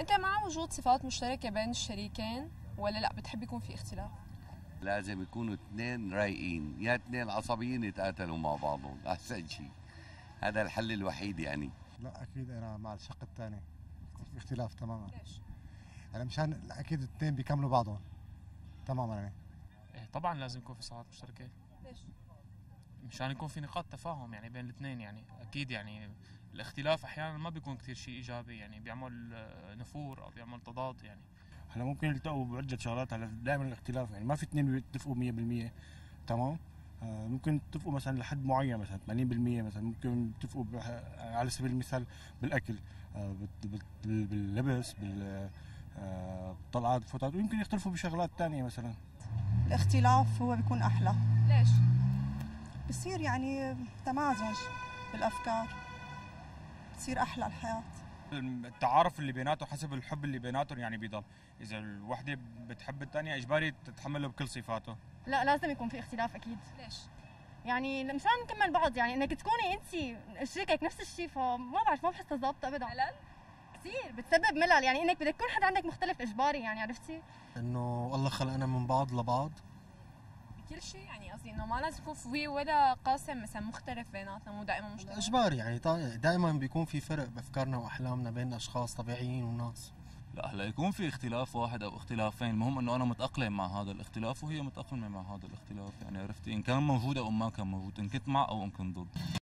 انت مع وجود صفات مشتركة بين الشريكين ولا لا؟ بتحب يكون في اختلاف؟ لازم يكونوا اثنين رايقين. يا اثنين عصبيين يتقاتلوا مع بعضهم. أحسن شيء هذا الحل الوحيد يعني. لا أكيد أنا مع الشق الثاني. في اختلاف تماما. ليش؟ يعني مشان أكيد الاثنين بيكملوا بعضهم. تماما يعني. إيه طبعا لازم يكون في صفات مشتركة. ليش؟ مشان يكون في نقاط تفاهم يعني بين الاثنين يعني. أكيد يعني الاختلاف أحيانا ما بيكون كثير شيء إيجابي يعني بيعمل آه، نفور أو بيعمل تضاد يعني. هلا ممكن يلتقوا بعدة شغلات على دائما الاختلاف يعني ما في اثنين بيتفقوا 100% تمام؟ آه، ممكن تتفقوا مثلا لحد معين مثلا 80% مثلا ممكن تتفقوا على سبيل المثال بالأكل آه، بال- بال- باللبس بال- بالطلعات بالفترات ويمكن يختلفوا بشغلات تانية مثلا. الاختلاف هو بيكون أحلى. ليش؟ بصير يعني تمازج بالأفكار بتصير أحلى الحياة. التعارف اللي بيناتهم حسب الحب اللي بيناتهم يعني بيضل. إذا الوحدة بتحب الثانية إجباري تتحمله بكل صفاته. لا لازم يكون في اختلاف أكيد. ليش؟ يعني مشان نكمل بعض يعني إنك تكوني انت شريكك نفس الشيء فما بعرف ما بحسها ظابطه ابدا. ملل كثير بتسبب ملل. يعني إنك بدك يكون حدا عندك مختلف إجباري يعني عرفتي؟ إنه الله خلقنا من بعض لبعض. بكل شيء يعني قصدي إنه ما لازم يكون في ولا قاسم مثلا مختلف بيناتنا مو دائما مشترك إجباري يعني دائما بيكون في فرق بأفكارنا وأحلامنا بين أشخاص طبيعيين وناس. لا هلا يكون في اختلاف واحد أو اختلافين. المهم إنه أنا متأقلم مع هذا الاختلاف وهي متأقلمة مع هذا الاختلاف. يعني عرفتي إن كان موجود أو ما كان موجود إن كنت مع أو إن كنت ضد.